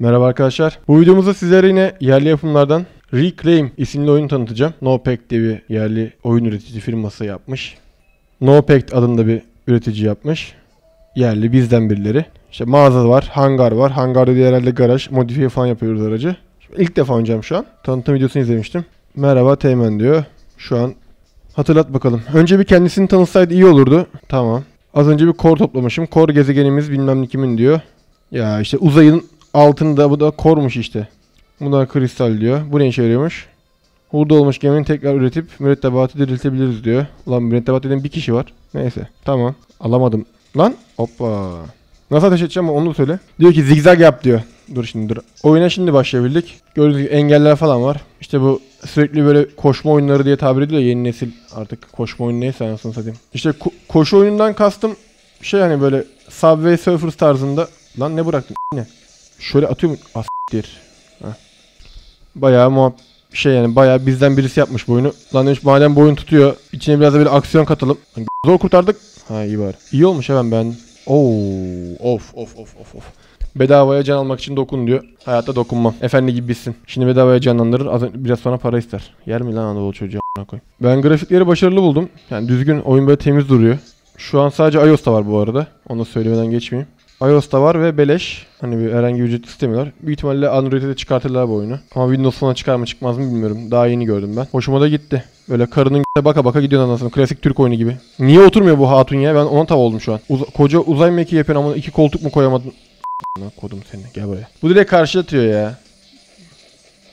Merhaba arkadaşlar. Bu videomuzda sizlere yine yerli yapımlardan Reclaim isimli oyunu tanıtacağım. NoPact diye bir yerli oyun üretici firması yapmış. NoPact adında bir üretici yapmış. Yerli bizden birileri. İşte mağaza var, hangar var. Hangarda da herhalde garaj, modifiye falan yapıyoruz aracı. Şimdi ilk defa oynayacağım şu an. Tanıtım videosunu izlemiştim. Merhaba Teğmen diyor. Şu an hatırlat bakalım. Önce bir kendisini tanıtsaydı iyi olurdu. Tamam. Az önce bir kor toplamışım. Kor gezegenimiz bilmem kimin diyor. Ya işte uzayın altında bu da kormuş işte. Bu da kristal diyor. Bu ne işe yarıyormuş? Hurda olmuş gemini tekrar üretip mürettebatı diriltebiliriz diyor. Ulan mürettebat dediğim bir kişi var. Neyse. Tamam. Alamadım. Lan. Hoppa. Nasıl ateş edeceğim onu da söyle. Diyor ki zigzag yap diyor. Dur şimdi dur. Oyuna şimdi başlayabildik. Gördüğünüz gibi engeller falan var. İşte bu sürekli böyle koşma oyunları diye tabir ediliyor. Yeni nesil artık koşma oyunu neyse anasını satayım. İşte ko- koşu oyunundan kastım şey hani böyle Subway Surfers tarzında. Lan ne bıraktın? Ne? Şöyle atıyor mu? Astir. Bayağı muhab şey yani bayağı bizden birisi yapmış bu oyunu. Lan demiş madem bu oyun tutuyor içine biraz da böyle aksiyon katalım. Zor kurtardık. Ha iyi bari. İyi olmuş hemen ben. Oo, of of of of of. Bedavaya can almak için dokun diyor. Hayatta dokunmam. Efendi gibi bitsin. Şimdi bedavaya canlandırır. Az biraz sonra para ister. Yer mi lan Anadolu çocuğu koy. Ben grafikleri başarılı buldum. Yani düzgün oyun böyle temiz duruyor. Şu an sadece iOS'ta var bu arada. Onu söylemeden geçmeyeyim. iOS'ta var ve beleş. Hani bir herhangi bir ücret istemiyorlar. Büyük ihtimalle Android'e de çıkartırlar bu oyunu. Ama Windows Phone'a çıkar mı çıkmaz mı bilmiyorum. Daha yeni gördüm ben. Hoşuma da gitti. Böyle karının baka baka gidiyor anasını. Klasik Türk oyunu gibi. Niye oturmuyor bu hatun ya? Ben ona tav oldum şu an. Uza- koca uzay mekiği yapıyorsun ama iki koltuk mu koyamadın? Lan kodum seni. Gel buraya. Bu direkt karşı atıyor ya.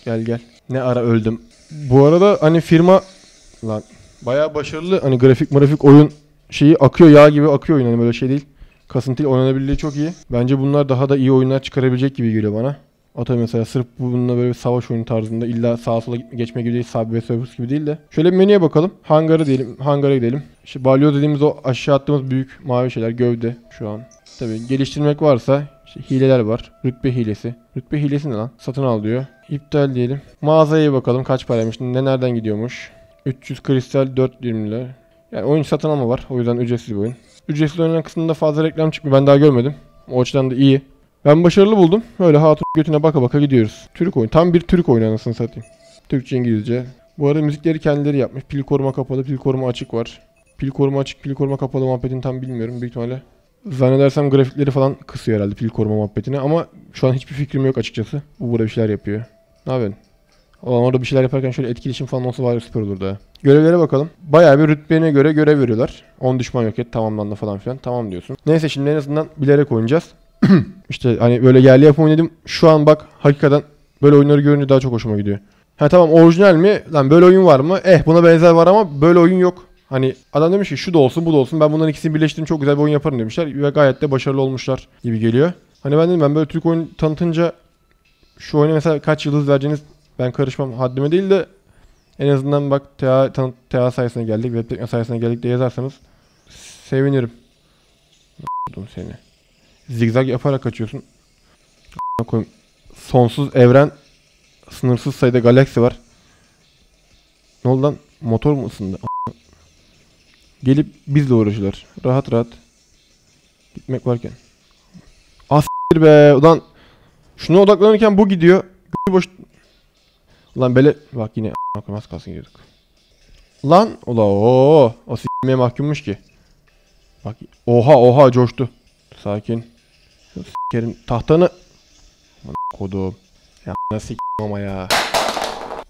Gel gel. Ne ara öldüm. Bu arada hani firma lan bayağı başarılı hani grafik grafik oyun şeyi akıyor yağ gibi akıyor oyun hani böyle şey değil. Kasıntıyla oynanabilirliği çok iyi. Bence bunlar daha da iyi oyunlar çıkarabilecek gibi geliyor bana. Atıyorum mesela sırf bununla böyle bir savaş oyunu tarzında illa sağa sola geçme gibi değil, Subway Surfers gibi değil de. Şöyle bir menüye bakalım. Hangarı diyelim, hangara gidelim. İşte balyoz dediğimiz o aşağı attığımız büyük mavi şeyler gövde şu an. Tabii geliştirmek varsa işte hileler var. Rütbe hilesi. Rütbe hilesi ne lan? Satın al diyor. İptal diyelim. Mağazaya bakalım kaç paraymış, ne nereden gidiyormuş. 300 kristal 420'ler. Yani oyun satın alma var. O yüzden ücretsiz bir oyun. Ücretsiz oynanan kısmında fazla reklam çıkmıyor. Ben daha görmedim. O açıdan da iyi. Ben başarılı buldum. Öyle hatun götüne baka baka gidiyoruz. Türk oyun. Tam bir Türk oyunu anasını satayım. Türkçe İngilizce. Bu arada müzikleri kendileri yapmış. Pil koruma kapalı, pil koruma açık var. Pil koruma açık, pil koruma kapalı muhabbetini tam bilmiyorum. Büyük ihtimalle Zannedersem grafikleri falan kısıyor herhalde pil koruma muhabbetini ama şu an hiçbir fikrim yok açıkçası. Bu burada bir şeyler yapıyor. Ne yapıyorsun? Orada bir şeyler yaparken şöyle etkileşim falan olsa var süper olurdu ha. Görevlere bakalım. Bayağı bir rütbene göre görev veriyorlar. 10 düşman yok et tamamlandı falan filan. Tamam diyorsun. Neyse şimdi en azından bilerek oynayacağız. işte hani böyle yerli yapım oynadım. Şu an bak hakikaten böyle oyunları görünce daha çok hoşuma gidiyor. Ha tamam orijinal mi? Lan böyle oyun var mı? Eh buna benzer var ama böyle oyun yok. Hani adam demiş ki şu da olsun bu da olsun ben bunların ikisini birleştireyim çok güzel bir oyun yaparım demişler ve gayet de başarılı olmuşlar gibi geliyor. Hani ben dedim ben böyle Türk oyun tanıtınca şu oyuna mesela kaç yıldız vereceğiniz ben karışmam haddime değil de en azından bak TA, TA sayesinde geldik web tekno sayesinde geldik diye yazarsanız sevinirim. Buldum seni. Zigzag yaparak kaçıyorsun. Sonsuz evren sınırsız sayıda galaksi var. Ne oldu lan? Motor mu ısındı? Gelip bizle uğraşıyorlar. Rahat rahat. Gitmek varken. Asiktir be. Ulan şuna odaklanırken bu gidiyor. Boş. Ulan bele bak yine az kalsın gidiyorduk. Lan ula o o s**meye mahkummuş ki. Bak oha oha coştu. Sakin. Şu S**kerin tahtanı. Aman kodum. Ya nasıl ama ya.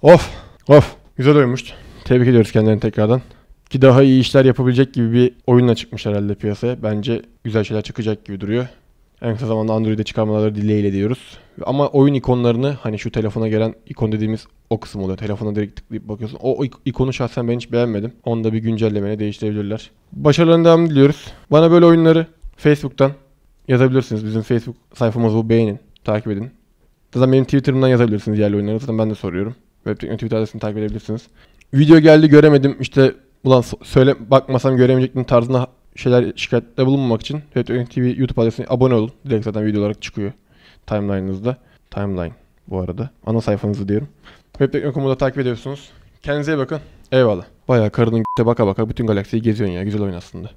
Of of güzel oyunmuş. Tebrik ediyoruz kendilerini tekrardan ki daha iyi işler yapabilecek gibi bir oyunla çıkmış herhalde piyasaya. Bence güzel şeyler çıkacak gibi duruyor. En kısa zamanda Android'e çıkarmaları dileğiyle diyoruz. Ama oyun ikonlarını hani şu telefona gelen ikon dediğimiz o kısım oluyor. Telefona direkt tıklayıp bakıyorsun. O ik- ikonu şahsen ben hiç beğenmedim. Onu da bir güncellemeyle değiştirebilirler. Başarılarına devam diliyoruz. Bana böyle oyunları Facebook'tan yazabilirsiniz. Bizim Facebook sayfamız bu. Beğenin. Takip edin. Zaten benim Twitter'ımdan yazabilirsiniz yerli oyunları. Zaten ben de soruyorum. Web Twitter adresini takip edebilirsiniz. Video geldi göremedim. İşte ulan söyle bakmasam göremeyecektim tarzında şeyler şikayette bulunmamak için Retro TV YouTube adresine abone olun. Direkt zaten video olarak çıkıyor timeline'ınızda. Timeline bu arada. Ana sayfanızı diyorum. Web.com'u da takip ediyorsunuz. Kendinize iyi bakın. Eyvallah. Bayağı karının baka baka bütün galaksiyi geziyorsun ya. Güzel oyun aslında.